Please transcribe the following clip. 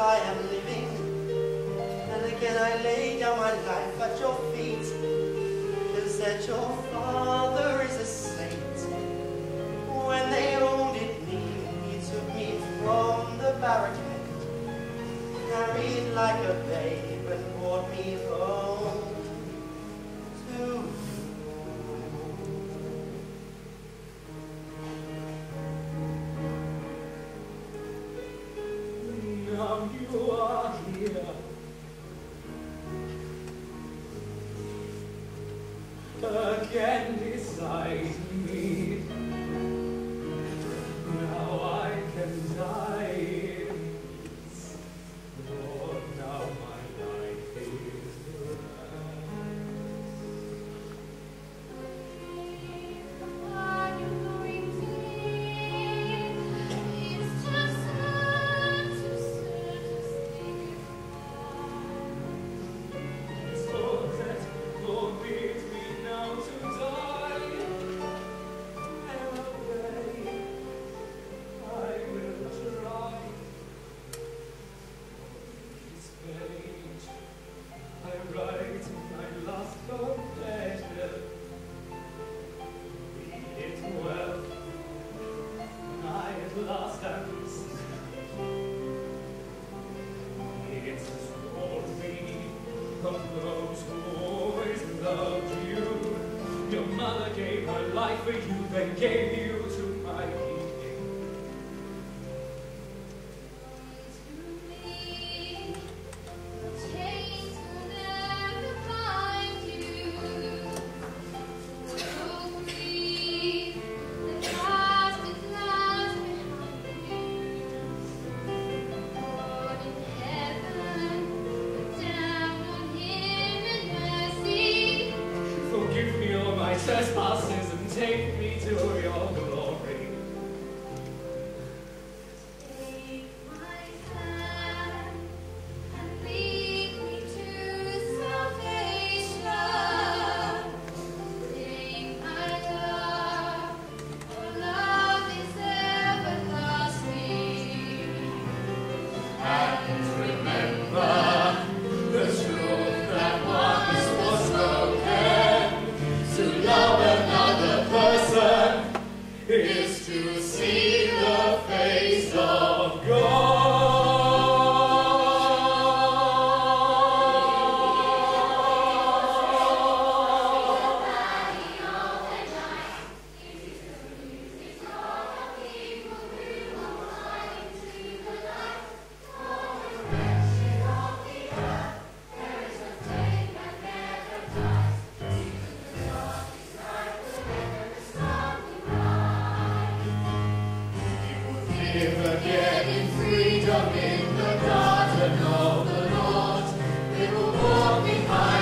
I am living. And again I lay down my life at your feet. Cosette your father is a saint. When they wounded me, he took me from the barricade. Carried like a babe. here. Again beside mother gave her life for you, then gave you freedom in the garden of the Lord. We will walk behind.